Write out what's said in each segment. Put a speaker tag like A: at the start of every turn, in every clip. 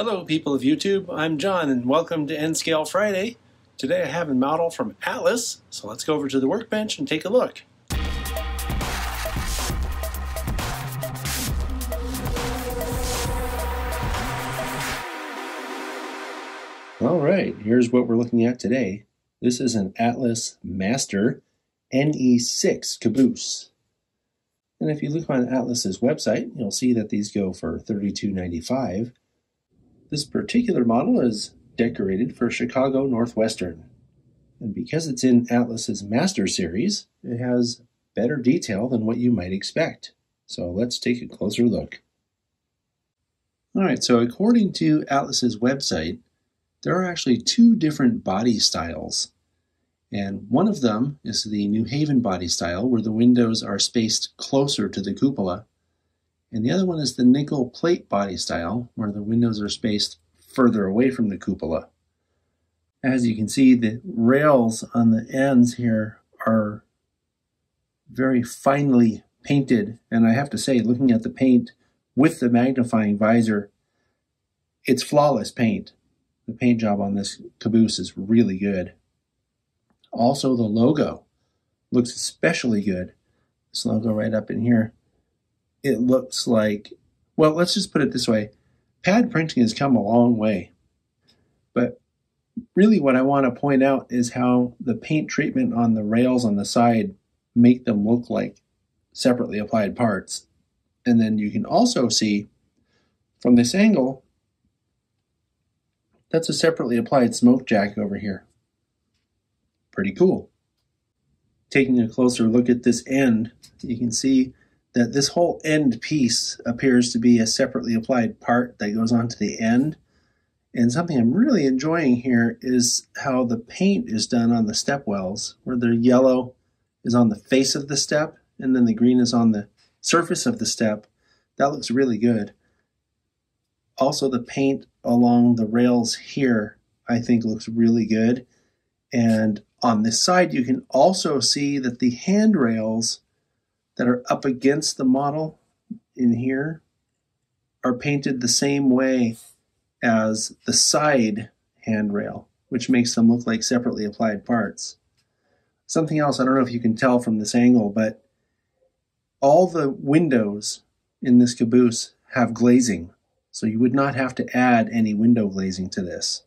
A: Hello, people of YouTube. I'm John, and welcome to N-Scale Friday. Today I have a model from Atlas, so let's go over to the workbench and take a look. All right, here's what we're looking at today. This is an Atlas Master NE6 caboose. And if you look on Atlas's website, you'll see that these go for $32.95. This particular model is decorated for Chicago Northwestern. And because it's in Atlas's Master Series, it has better detail than what you might expect. So let's take a closer look. All right, so according to Atlas's website, there are actually two different body styles. And one of them is the New Haven body style, where the windows are spaced closer to the cupola. And the other one is the nickel plate body style, where the windows are spaced further away from the cupola. As you can see, the rails on the ends here are very finely painted. And I have to say, looking at the paint with the magnifying visor, it's flawless paint. The paint job on this caboose is really good. Also, the logo looks especially good. This logo right up in here. It looks like, well, let's just put it this way pad printing has come a long way. But really, what I want to point out is how the paint treatment on the rails on the side make them look like separately applied parts. And then you can also see from this angle, that's a separately applied smoke jack over here pretty cool. Taking a closer look at this end, you can see that this whole end piece appears to be a separately applied part that goes on to the end. And something I'm really enjoying here is how the paint is done on the step wells, where the yellow is on the face of the step and then the green is on the surface of the step. That looks really good. Also, the paint along the rails here, I think looks really good. And on this side, you can also see that the handrails that are up against the model in here are painted the same way as the side handrail, which makes them look like separately applied parts. Something else, I don't know if you can tell from this angle, but all the windows in this caboose have glazing, so you would not have to add any window glazing to this.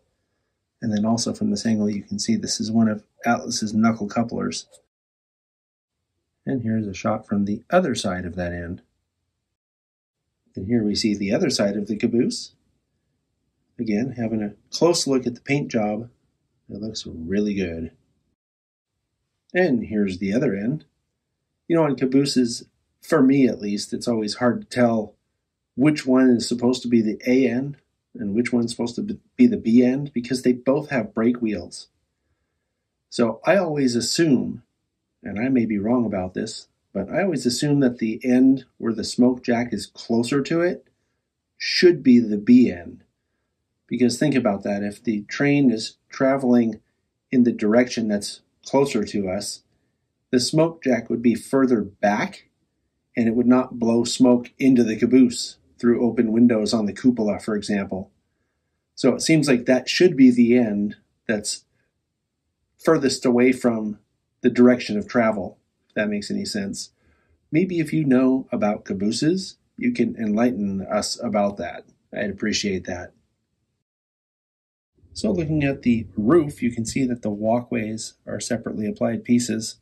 A: And then also from this angle, you can see this is one of Atlas's knuckle couplers. And here's a shot from the other side of that end. And here we see the other side of the caboose. Again, having a close look at the paint job. It looks really good. And here's the other end. You know, on cabooses, for me at least, it's always hard to tell which one is supposed to be the A end and which one's supposed to be the B end because they both have brake wheels. So I always assume, and I may be wrong about this, but I always assume that the end where the smoke jack is closer to it should be the B end. Because think about that if the train is traveling in the direction that's closer to us, the smoke jack would be further back and it would not blow smoke into the caboose through open windows on the cupola, for example. So it seems like that should be the end that's furthest away from the direction of travel, if that makes any sense. Maybe if you know about cabooses, you can enlighten us about that. I'd appreciate that. So looking at the roof, you can see that the walkways are separately applied pieces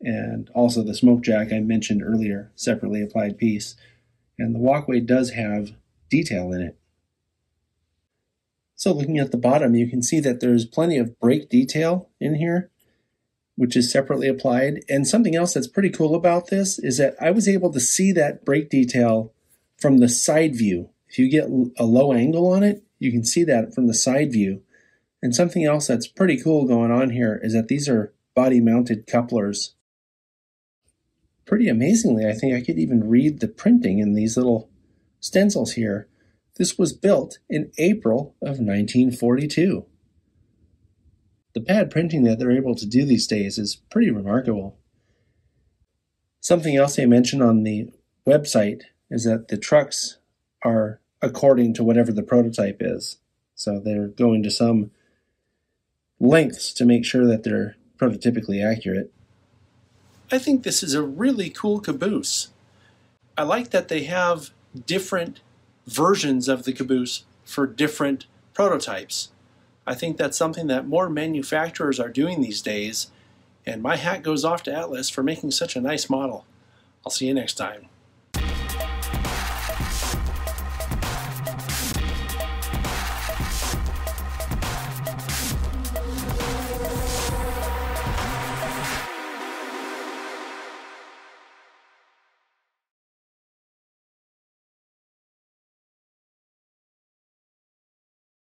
A: and also the smoke jack I mentioned earlier, separately applied piece. And the walkway does have detail in it. So looking at the bottom, you can see that there's plenty of brake detail in here, which is separately applied. And something else that's pretty cool about this is that I was able to see that brake detail from the side view. If you get a low angle on it, you can see that from the side view. And something else that's pretty cool going on here is that these are body mounted couplers pretty amazingly, I think I could even read the printing in these little stencils here. This was built in April of 1942. The pad printing that they're able to do these days is pretty remarkable. Something else they mentioned on the website is that the trucks are according to whatever the prototype is. So they're going to some lengths to make sure that they're prototypically accurate. I think this is a really cool caboose. I like that they have different versions of the caboose for different prototypes. I think that's something that more manufacturers are doing these days, and my hat goes off to Atlas for making such a nice model. I'll see you next time.